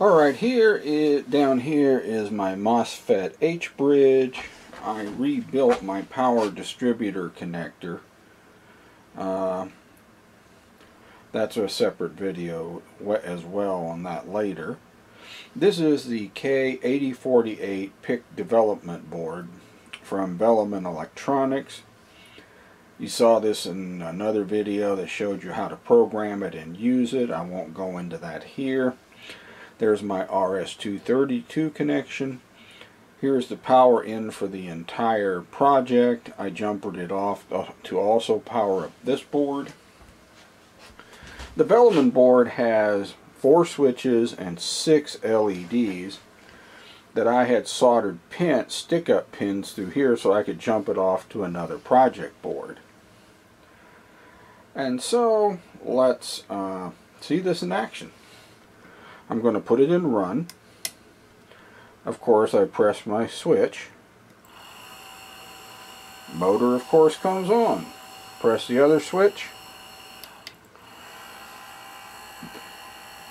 Alright, here is, down here is my MOSFET H-bridge. I rebuilt my power distributor connector. Uh, that's a separate video as well on that later. This is the K8048 PIC development board from Velleman Electronics. You saw this in another video that showed you how to program it and use it. I won't go into that here. There's my RS-232 connection. Here's the power in for the entire project. I jumpered it off to also power up this board. The Velleman board has four switches and six LEDs that I had soldered pin, stick-up pins through here so I could jump it off to another project board. And so let's uh, see this in action. I'm going to put it in run. Of course, I press my switch. Motor, of course, comes on. Press the other switch.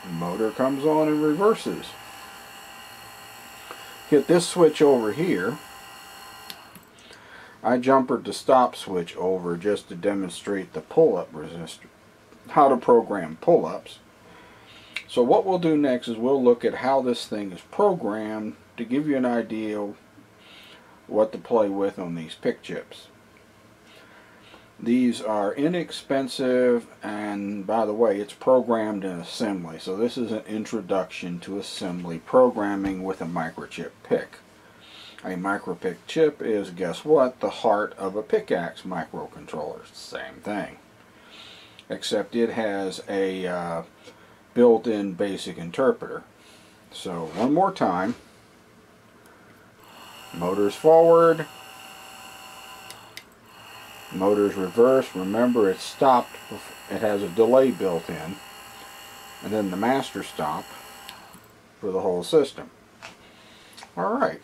Motor comes on and reverses. Hit this switch over here. I jumpered the stop switch over just to demonstrate the pull-up resistor, how to program pull-ups. So what we'll do next is we'll look at how this thing is programmed to give you an idea what to play with on these PIC chips. These are inexpensive and by the way it's programmed in assembly so this is an introduction to assembly programming with a microchip PIC. A microPIC chip is guess what the heart of a PICAXE microcontroller. Same thing except it has a uh, built-in basic interpreter. So one more time. Motors forward. Motors reverse. Remember it stopped. It has a delay built in. And then the master stop for the whole system. Alright.